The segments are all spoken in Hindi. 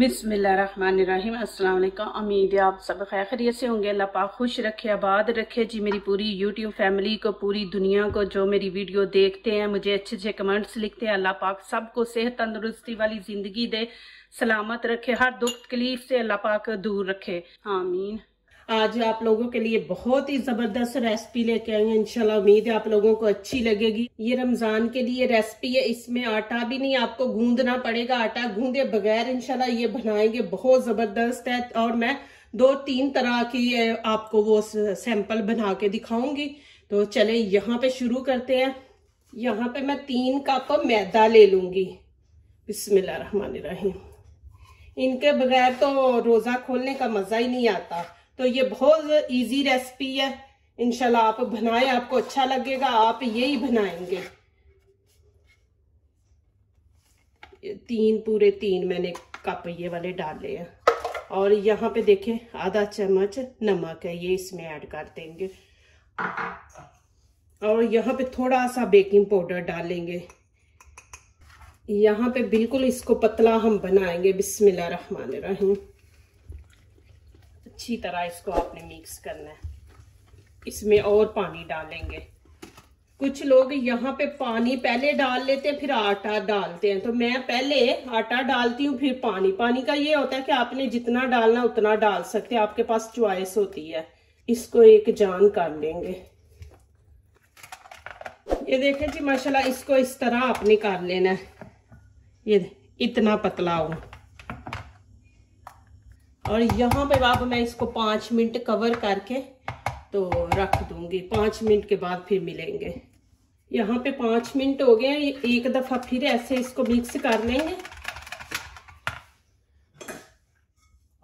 अस्सलाम वालेकुम उम्मीद है आप सब खैर खैरियत से होंगे। अल्लाह पाक खुश रखे, आबाद रखे। जी, मेरी पूरी यूट्यूब फैमिली को, पूरी दुनिया को, जो मेरी वीडियो देखते हैं, मुझे अच्छे अच्छे कमेंट्स लिखते हैं, अल्लाह पाक सबको सेहत तंदुरुस्ती वाली ज़िंदगी दे, सलामत रखे, हर दुख तकलीफ़ से अल्लाह पाक दूर रखे। आमीन। आज आप लोगों के लिए बहुत ही ज़बरदस्त रेसिपी लेके आई हैं, इंशाल्लाह उम्मीद है आप लोगों को अच्छी लगेगी। ये रमज़ान के लिए रेसिपी है, इसमें आटा भी नहीं, आपको गूंदना पड़ेगा। आटा गूंदे बगैर इनशाला ये बनाएँगे, बहुत ज़बरदस्त है। और मैं दो तीन तरह की आपको वो सैंपल बना के दिखाऊँगी। तो चले, यहाँ पे शुरू करते हैं। यहाँ पे मैं तीन कप मैदा ले लूँगी। बिस्मिल्लाह इनके बगैर तो रोजा खोलने का मज़ा ही नहीं आता। तो ये बहुत इजी रेसिपी है। इनशाला आप बनाए, आपको अच्छा लगेगा, आप यही बनाएँगे। तीन, पूरे तीन मैंने कप ये वाले डाले हैं। और यहाँ पे देखें, आधा चम्मच नमक है, ये इसमें ऐड कर देंगे। और यहाँ पे थोड़ा सा बेकिंग पाउडर डालेंगे। यहाँ पे बिल्कुल इसको पतला हम बनाएँगे, बिस्मिल्लाह रहमान रहीम। अच्छी तरह इसको आपने मिक्स करना है। इसमें और पानी डालेंगे। कुछ लोग यहाँ पे पानी पहले डाल लेते हैं, फिर आटा डालते हैं। तो मैं पहले आटा डालती हूँ, फिर पानी। पानी का ये होता है कि आपने जितना डालना उतना डाल सकते हैं। आपके पास च्वाइस होती है। इसको एक जान कर लेंगे। ये देखें जी, माशाल्लाह इसको इस तरह आपने कर लेना है। ये इतना पतला हो। और यहाँ पे अब मैं इसको पाँच मिनट कवर करके तो रख दूँगी। पाँच मिनट के बाद फिर मिलेंगे। यहाँ पे पाँच मिनट हो गए एक दफ़ा फिर ऐसे इसको मिक्स कर लेंगे।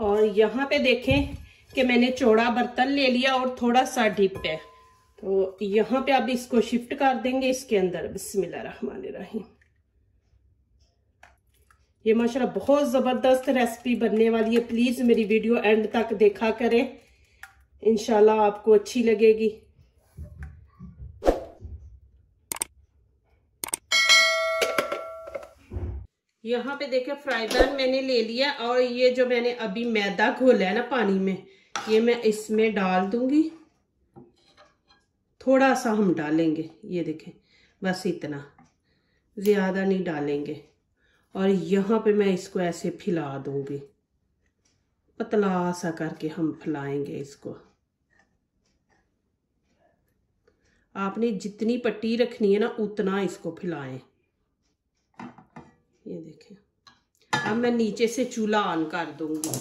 और यहाँ पे देखें कि मैंने चौड़ा बर्तन ले लिया और थोड़ा सा डिप है। तो यहाँ पे अब इसको शिफ्ट कर देंगे। इसके अंदर बिस्मिल्लाह रहमान रहीम। ये माशाल्लाह बहुत ज़बरदस्त रेसिपी बनने वाली है। प्लीज़ मेरी वीडियो एंड तक देखा करें। इनशाला आपको अच्छी लगेगी। यहाँ पे देखे फ्राई पैन मैंने ले लिया और ये जो मैंने अभी मैदा घोला है ना पानी में, ये मैं इसमें डाल दूँगी। थोड़ा सा हम डालेंगे, ये देखें, बस इतना। ज़्यादा नहीं डालेंगे। और यहाँ पे मैं इसको ऐसे फैला दूँगी। पतला सा करके हम फैलाएँगे इसको। आपने जितनी पट्टी रखनी है ना, उतना इसको फैलाएँ। ये देखें। अब मैं नीचे से चूल्हा ऑन कर दूँगी।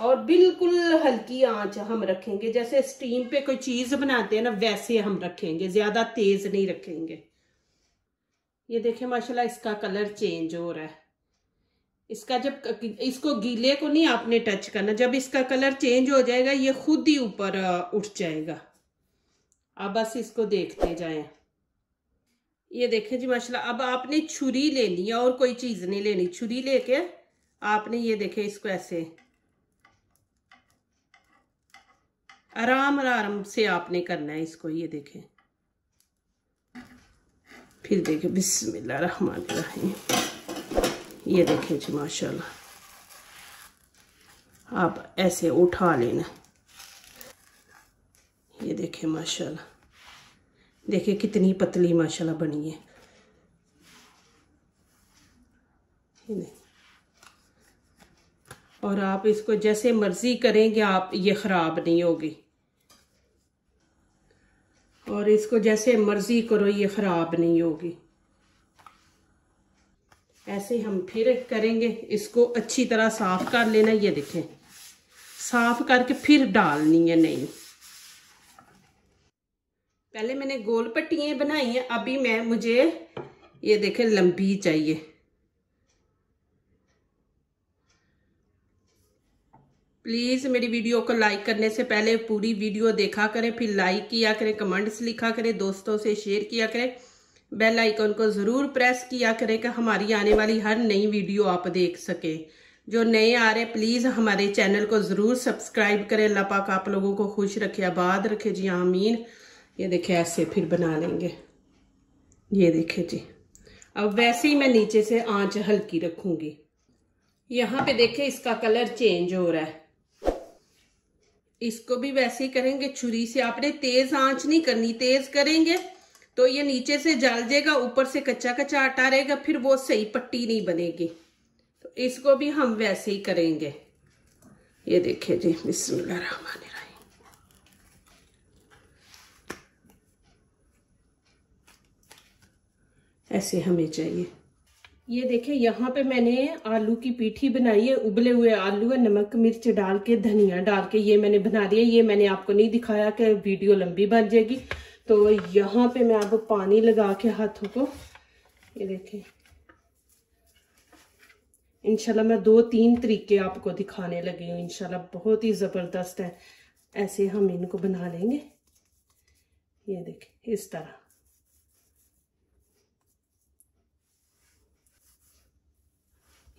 और बिल्कुल हल्की आँच हम रखेंगे। जैसे स्टीम पे कोई चीज़ बनाते हैं ना, वैसे हम रखेंगे। ज़्यादा तेज नहीं रखेंगे। ये देखें, माशाल्लाह इसका कलर चेंज हो रहा है। इसका जब इसको गीले को नहीं आपने टच करना। जब इसका कलर चेंज हो जाएगा, ये खुद ही ऊपर उठ जाएगा। अब बस इसको देखते जाए। ये देखें जी, माशाल्लाह, अब आपने छुरी लेनी है, और कोई चीज़ नहीं लेनी। छुरी लेके आपने ये देखे इसको ऐसे। आराम आराम से आपने करना है इसको, ये देखें। फिर देखें, बिस्मिल्लाह रहमान रहीम। ये देखें जी, माशाल्लाह। आप ऐसे उठा लेना। ये देखें माशाल्लाह। देखिए, कितनी पतली, माशाल्लाह, बनी है। और आप इसको जैसे मर्ज़ी करेंगे आप, ये ख़राब नहीं होगी। और इसको जैसे मर्ज़ी करो, ये ख़राब नहीं होगी। ऐसे हम फिर करेंगे, इसको अच्छी तरह साफ़ कर लेना, ये देखें। साफ़ करके फिर डालनी है, नहीं। पहले मैंने गोल पट्टियाँ बनाई हैं, अभी मैं, मुझे, ये देखें, लंबी चाहिए। प्लीज़ मेरी वीडियो को लाइक करने से पहले पूरी वीडियो देखा करें, फिर लाइक किया करें, कमेंट्स लिखा करें, दोस्तों से शेयर किया करें। बेल आइकन को ज़रूर प्रेस किया करें कि हमारी आने वाली हर नई वीडियो आप देख सकें। जो नए आ रहे प्लीज़ हमारे चैनल को ज़रूर सब्सक्राइब करें। अल्लाह पाक आप लोगों को खुश रखे, आबाद रखे। जी आमीन। ये देखे ऐसे फिर बना लेंगे। ये देखे जी। अब वैसे ही मैं नीचे से आँच हल्की रखूँगी। यहाँ पे देखे इसका कलर चेंज हो रहा है। इसको भी वैसे ही करेंगे छुरी से। आपने तेज आँच नहीं करनी, तेज करेंगे। तो ये नीचे से जल जाएगा, ऊपर से कच्चा कच्चा आटा रहेगा, फिर वो सही पट्टी नहीं बनेगी। तो इसको भी हम वैसे ही करेंगे। ये देखिए जी, बिस्मिल्लाह ऐसे हमें चाहिए। ये देखिए, यहाँ पे मैंने आलू की पीठी बनाई है, उबले हुए आलू है, नमक, मिर्च डाल के, धनिया डाल के ये मैंने बना दिया। ये मैंने आपको नहीं दिखाया कि वीडियो लंबी बन जाएगी। तो यहाँ पे मैं अब पानी लगा के हाथों को, ये देखें। इनशाला मैं दो तीन तरीके आपको दिखाने लगी हूँ इनशाला बहुत ही ज़बरदस्त है। ऐसे हम इनको बना लेंगे। ये देखें, इस तरह।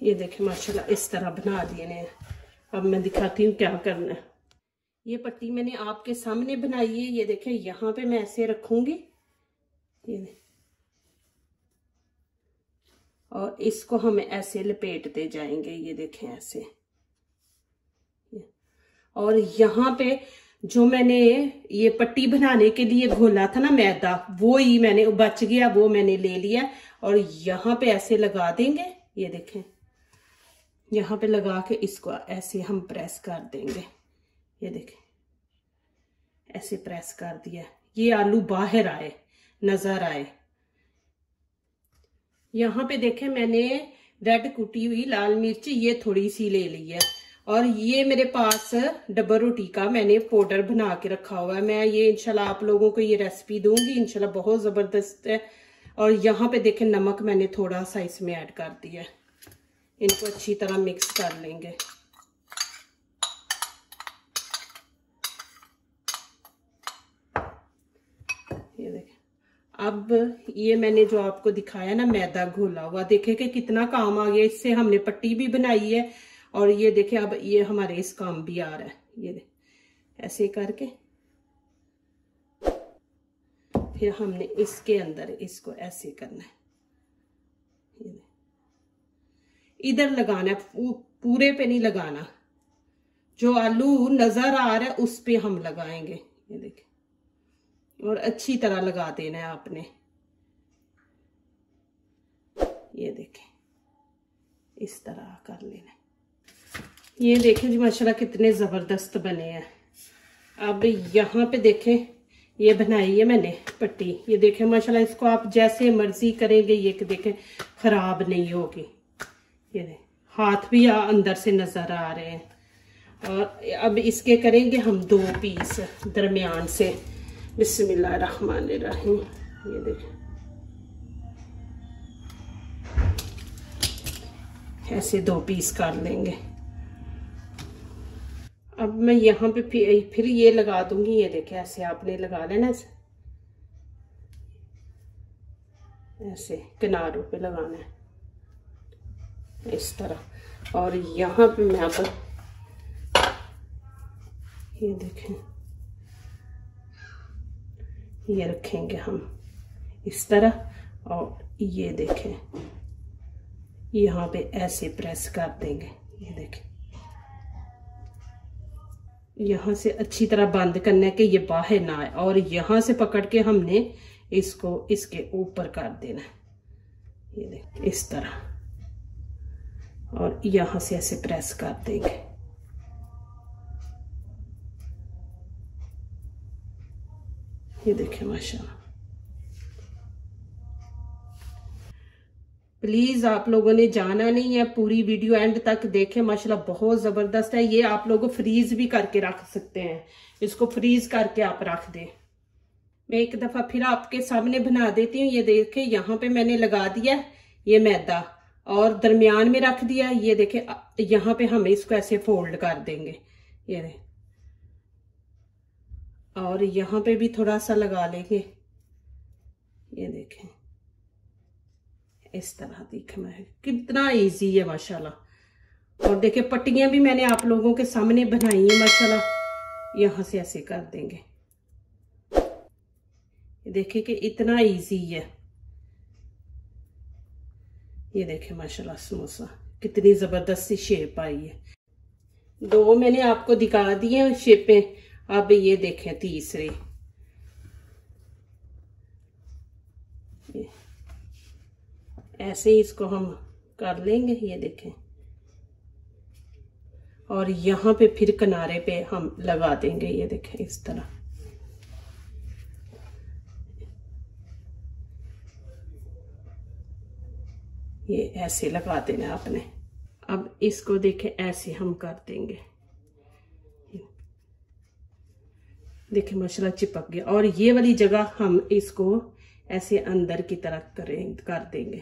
ये देखें, माशाल्लाह इस तरह बना दिए ने अब मैं दिखाती हूँ क्या करना है। ये पट्टी मैंने आपके सामने बनाई है, ये देखें, यहाँ पे मैं ऐसे रखूँगी। ये और इसको हम ऐसे लपेटते जाएँगे, ये देखें ऐसे। और यहाँ पे जो मैंने ये पट्टी बनाने के लिए घोला था ना मैदा, वो ही मैंने, बच गया, वो मैंने ले लिया। और यहाँ पे ऐसे लगा देंगे, ये देखें। यहाँ पे लगा के इसको ऐसे हम प्रेस कर देंगे। ये देखें। ऐसे प्रेस कर दिया। ये आलू बाहर आए, नज़र आए। यहाँ पे देखें मैंने रेड कुटी हुई लाल मिर्च, ये थोड़ी सी ले ली है। और ये मेरे पास डब्बा रोटी का मैंने पाउडर बना के रखा हुआ है। मैं ये इंशाल्लाह आप लोगों को ये रेसिपी दूँगी। इंशाल्लाह बहुत ज़बरदस्त है। और यहाँ पे देखें नमक मैंने थोड़ा सा इसमें ऐड कर दिया है। इनको अच्छी तरह मिक्स कर लेंगे ये देखें अब ये मैंने जो आपको दिखाया ना मैदा घोला हुआ, देखे कि कितना काम आ गया, इससे हमने पट्टी भी बनाई है और ये देखे अब ये हमारे इस काम भी आ रहा है। ये ऐसे करके फिर हमने इसके अंदर इसको ऐसे करना है। इधर लगाना है पूरे पे नहीं लगाना। जो आलू नज़र आ रहा है, उस पे हम लगाएँगे। ये देखें और अच्छी तरह लगा देना है आपने। ये देखें, इस तरह कर लेना ये देखें जी, माशाल्लाह कितने ज़बरदस्त बने हैं। अब यहाँ पे देखें, ये बनाई है मैंने पट्टी। ये देखें, माशाल्लाह इसको आप जैसे मर्ज़ी करेंगे, ये देखें ख़राब नहीं होगी। ये देखें, हाथ भी अंदर से नज़र आ रहे हैं। और अब इसके करेंगे हम दो पीस दरमियान से। रहीम ये देखें। ऐसे दो पीस कर लेंगे। अब मैं यहाँ पे फिर, फिर ये लगा दूँगी ये देखे ऐसे आपने लगा लेना ऐसे। ऐसे किनारों पे लगाना है। इस तरह। और यहाँ पे मैं अब ये देखें। ये रखेंगे हम इस तरह और ये देखें। यहाँ पे ऐसे प्रेस कर देंगे। ये देखें। यहाँ से अच्छी तरह बंद करना है कि ये बाहर ना आए और यहाँ से पकड़ के हमने इसको इसके ऊपर कर देना है। ये देख, इस तरह। और यहाँ से ऐसे प्रेस कर देंगे। ये देखिए माशाल्लाह। प्लीज़ आप लोगों ने जाना नहीं है पूरी वीडियो एंड तक। देखें, माशाल्लाह, बहुत ज़बरदस्त है। ये आप लोग फ्रीज भी करके रख सकते हैं। इसको फ्रीज करके आप रख दें। मैं एक दफ़ा फिर आपके सामने बना देती हूँ। ये देखे, यहाँ पे मैंने लगा दिया ये मैदा। और दरमियान में रख दिया ये देखे, यहाँ पे हम इसको ऐसे फोल्ड कर देंगे। ये दे और यहाँ पे भी थोड़ा सा लगा लेंगे। ये देखें। इस तरह देखना है। कितना इजी है, माशाल्लाह। और देखे, पट्टियाँ भी मैंने आप लोगों के सामने बनाई है, माशाल्लाह। यहाँ से ऐसे कर देंगे। देखे कि इतना इजी है। ये देखें, माशाल्लाह, समोसा। कितनी ज़बरदस्त सी शेप आई है। दो मैंने आपको दिखा दिए शेपें अब ये देखें तीसरे। ऐसे ही इसको हम कर लेंगे, ये देखें। और यहाँ पे फिर किनारे पे हम लगा देंगे, ये देखें इस तरह। ये ऐसे लगा देना आपने। अब इसको देखें, ऐसे हम कर देंगे। देखिए मसला चिपक गया। और ये वाली जगह हम इसको ऐसे अंदर की तरफ़ करें, कर देंगे।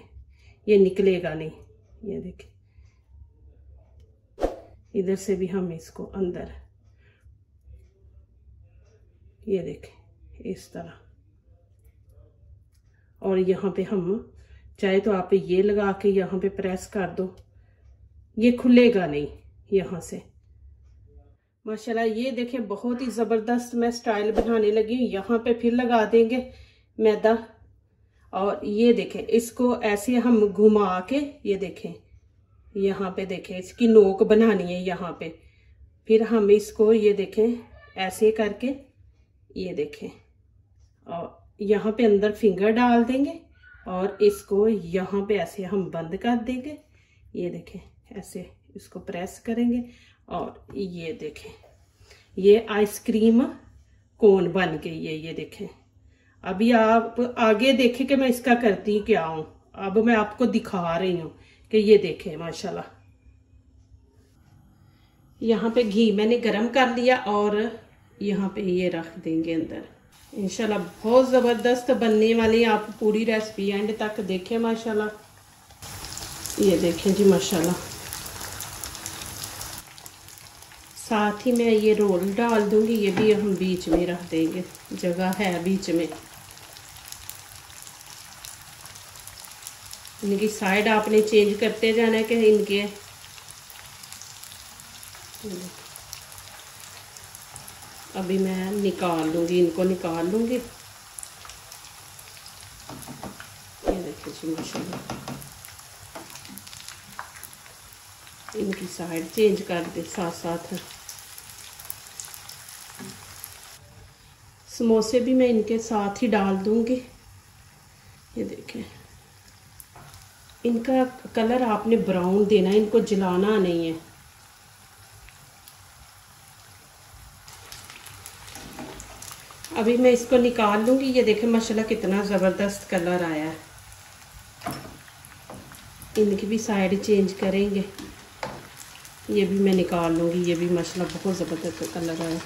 ये निकलेगा नहीं। ये देखिए। इधर से भी हम इसको अंदर। ये देखें इस तरह। और यहाँ पे हम, चाहे तो आप ये लगा के यहाँ पे प्रेस कर दो। ये खुलेगा नहीं यहाँ से। माशाल्लाह, ये देखें, बहुत ही ज़बरदस्त मैं स्टाइल बनाने लगी हूँ। यहाँ पे फिर लगा देंगे मैदा। और ये देखें, इसको ऐसे हम घुमा के, ये देखें, यहाँ पे देखें, इसकी नोक बनानी है यहाँ पे। फिर हम इसको, ये देखें, ऐसे करके, ये देखें, और यहाँ पे अंदर फिंगर डाल देंगे, और इसको यहाँ पे ऐसे हम बंद कर देंगे। ये देखें, ऐसे इसको प्रेस करेंगे। और ये देखें, ये आइसक्रीम कोन बन गई है, ये देखें। अभी आप आगे देखें कि मैं इसका करती क्या हूँ। अब मैं आपको दिखा रही हूँ कि ये देखें, माशाल्लाह। यहाँ पे घी मैंने गरम कर लिया और यहाँ पे ये रख देंगे अंदर। इनशाला बहुत ज़बरदस्त बनने वाली आप पूरी रेसिपी एंड तक देखें, माशाल्लाह। ये देखें जी, माशाल्लाह। साथ ही मैं ये रोल डाल दूँगी, ये भी हम बीच में रख देंगे। जगह है बीच में। इनकी साइड आपने चेंज करते जाना है कि इनके। अभी मैं निकाल लूँगी, इनको निकाल लूँगी। जी इनकी साइड चेंज कर दे साथ साथ समोसे भी मैं इनके साथ ही डाल दूँगी। ये देखें। इनका कलर आपने ब्राउन देना है, इनको जलाना नहीं है। अभी मैं इसको निकाल लूँगी। ये देखें, माशाल्लाह कितना ज़बरदस्त कलर आया है। इनकी भी साइड चेंज करेंगे। ये भी मैं निकाल लूँगी। ये भी माशाल्लाह बहुत ज़बरदस्त कलर आया।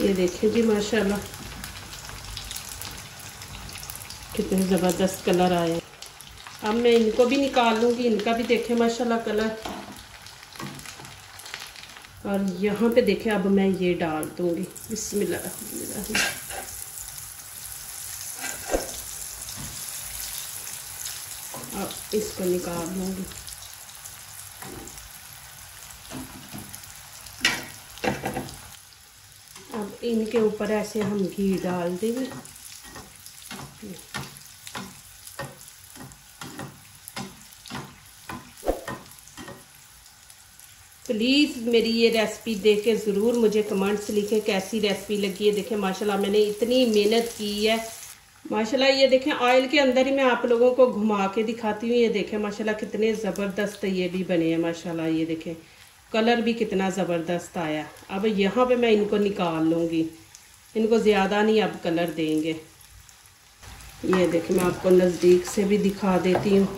ये देखिए जी, माशाल्लाह। कितने ज़बरदस्त कलर आए अब मैं इनको भी निकाल लूँगी, इनका भी देखें, माशाल्लाह, कलर। और यहाँ पे देखें, अब मैं ये डाल दूँगी। बिस्मिल्लाह। अब इसको निकाल लूँगी अब इनके ऊपर ऐसे हम घी डाल देंगे। प्लीज़ मेरी ये रेसिपी देख के ज़रूर। मुझे कमेंट्स लिखें कैसी रेसिपी लगी है। देखें, माशाल्लाह मैंने इतनी मेहनत की है। माशाल्लाह ये देखें ऑयल के अंदर ही मैं आप लोगों को घुमा के दिखाती हूँ। ये देखें, माशाल्लाह कितने ज़बरदस्त ये भी बने हैं। माशाल्लाह ये देखें। कलर भी कितना ज़बरदस्त आया। अब यहाँ पे मैं इनको निकाल लूँगी। इनको ज़्यादा नहीं अब कलर देंगे। ये देखें मैं आपको नज़दीक से भी दिखा देती हूँ।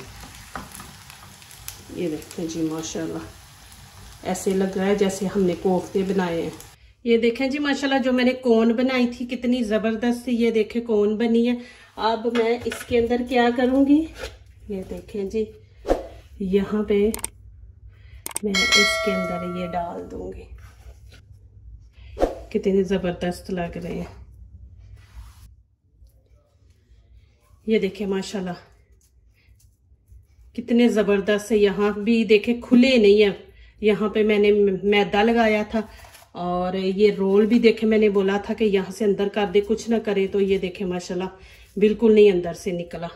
ये देखें जी, माशाल्लाह। ऐसे लग रहा है जैसे हमने कोफ्ते बनाए हैं। ये देखें जी, माशाल्लाह, जो मैंने कोन बनाई थी, कितनी ज़बरदस्त ये देखें, कोन बनी है। अब मैं इसके अंदर क्या करूँगी? ये देखें जी, यहाँ पे मैं इसके अंदर ये डाल दूँगी। कितने ज़बरदस्त लग रहे हैं। ये देखें माशाल्लाह। कितने ज़बरदस्त है। यहाँ भी देखे, खुले नहीं है। यहाँ पे मैंने मैदा लगाया था और ये रोल भी देखे, मैंने बोला था कि यहाँ से अंदर कर दे, कुछ ना करे तो ये देखे, माशाल्लाह, बिल्कुल नहीं अंदर से निकला।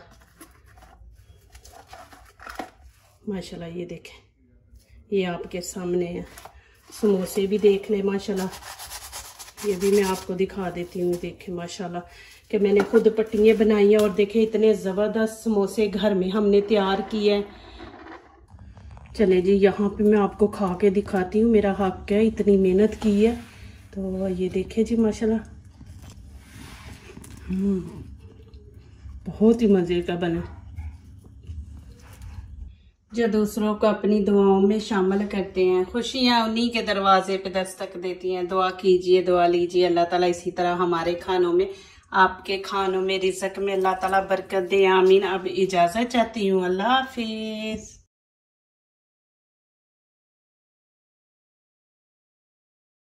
माशाल्लाह, ये देखें। ये आपके सामने है। समोसे भी देख ले माशाल्लाह। ये भी मैं आपको दिखा देती हूँ देखें माशाल्लाह कि मैंने खुद पट्टियाँ बनाई हैं और देखें इतने ज़बरदस्त समोसे घर में हमने तैयार किए हैं। चले जी यहाँ पे मैं आपको खा के दिखाती हूँ मेरा हक है इतनी मेहनत की है। तो ये देखे जी माशाल्लाह। हम्म, बहुत ही मज़े का बना। जो दूसरों को अपनी दुआओं में शामिल करते हैं, खुशियाँ उन्हीं के दरवाजे पे दस्तक देती हैं। दुआ कीजिए, दुआ लीजिए। अल्लाह ताला इसी तरह हमारे खानों में, आपके खानों में रिजक में अल्लाह ताला बरकत दे। आमीन। अब इजाज़त चाहती हूँ। अल्लाह हाफिज़।